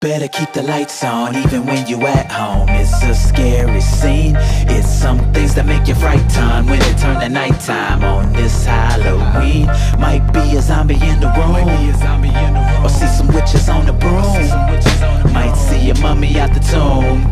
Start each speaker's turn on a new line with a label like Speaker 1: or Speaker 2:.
Speaker 1: Better keep the lights on even when you at home. It's a scary scene. It's some things that make you frightened When it turn to nighttime on this Halloween. Might be a zombie in the room. Or see some witches on the broom. Might see a mummy out the tomb.